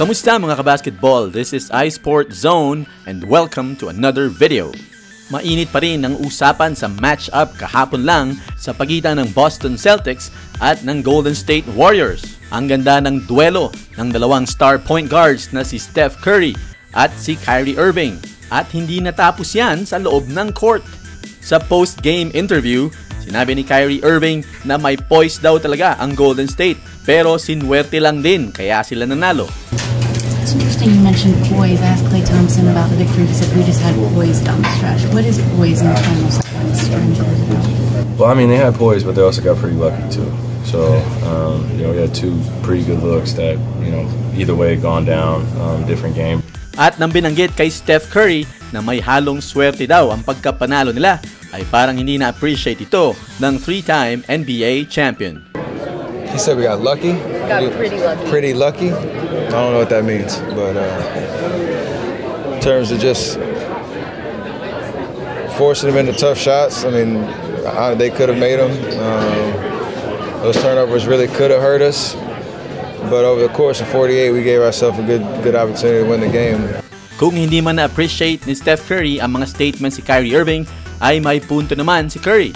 Kamusta mga kabasketball? This is iSport Zone and welcome to another video. Mainit pa rin ang usapan sa match-up kahapon lang sa pagitan ng Boston Celtics at ng Golden State Warriors. Ang ganda ng duelo ng dalawang star point guards na si Steph Curry at si Kyrie Irving. At hindi natapos yan sa loob ng court. Sa post-game interview, sinabi ni Kyrie Irving na may poise daw talaga ang Golden State pero sinwerte lang din kaya sila nanalo. Interesting you mentioned poise. I asked Clay Thompson about the victory. He said we just had poise down the stretch. What is poise in the final seconds? Well, I mean, they had poise, but they also got pretty lucky too. So, um, you know, we had two pretty good looks that, you know, either way gone down, um, different game. At nang binanggit kay Steph Curry na may halong swerte daw ang pagkapanalo nila, ay parang hindi na-appreciate ito ng three-time NBA champion. He said we got lucky. Got pretty lucky. Pretty lucky. I don't know what that means, but uh, in terms of just forcing them into tough shots, I mean, I, they could have made them. Um, those turnovers really could have hurt us. But over the course of 48, we gave ourselves a good good opportunity to win the game. Kung hindi man na-appreciate ni Steph Curry ang mga statements si Kyrie Irving, ay may punto naman si Curry.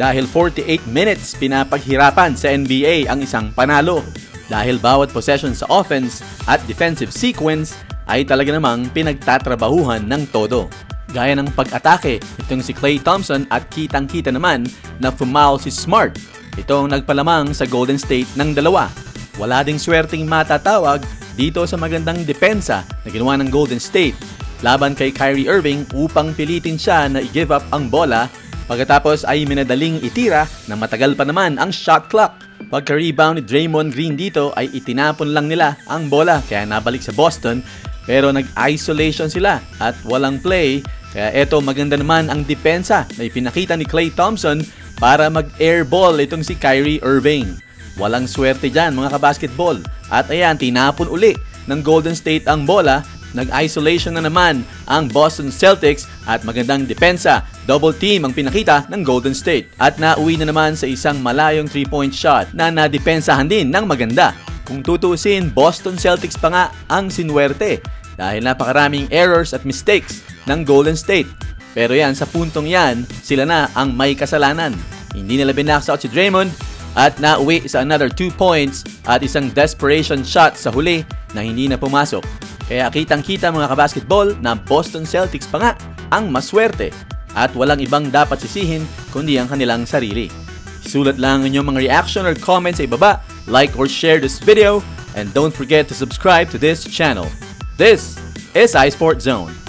Dahil 48 minutes pinapaghirapan sa NBA ang isang panalo. Dahil bawat possession sa offense at defensive sequence ay talaga namang pinagtatrabahuhan ng todo. Gaya ng pag-atake, itong si Klay Thompson at kitang-kita naman na fumal si Smart. Ito ang nagpalamang sa Golden State ng dalawa. Wala ding swerteng matatawag dito sa magandang depensa na ginawa ng Golden State laban kay Kyrie Irving upang pilitin siya na i-give up ang bola pagkatapos ay minadaling itira na matagal pa naman ang shot clock. Pagka-rebound ni Draymond Green dito ay itinapon lang nila ang bola kaya nabalik sa Boston pero nag-isolation sila at walang play kaya eto maganda naman ang depensa na ipinakita ni Klay Thompson para mag-airball itong si Kyrie Irving. Walang swerte dyan mga kabasketball. At ayan, tinapon uli ng Golden State ang bola. Nag-isolation na naman ang Boston Celtics at magandang depensa. Double team ang pinakita ng Golden State. At nauwi na naman sa isang malayong 3-point shot na nadepensahan din ng maganda. Kung tutusin, Boston Celtics pa nga ang sinwerte dahil napakaraming errors at mistakes ng Golden State. Pero yan, sa puntong yan, sila na ang may kasalanan. Hindi nila binax out si Draymond at nauwi sa another 2 points at isang desperation shot sa huli na hindi na pumasok. Kaya kitang-kita mga kabasketball na Boston Celtics pa nga ang maswerte at walang ibang dapat sisihin kundi ang kanilang sarili. Sulat lang ang inyong mga reaction or comments sa ibaba, like or share this video, and don't forget to subscribe to this channel. This is iSport Zone.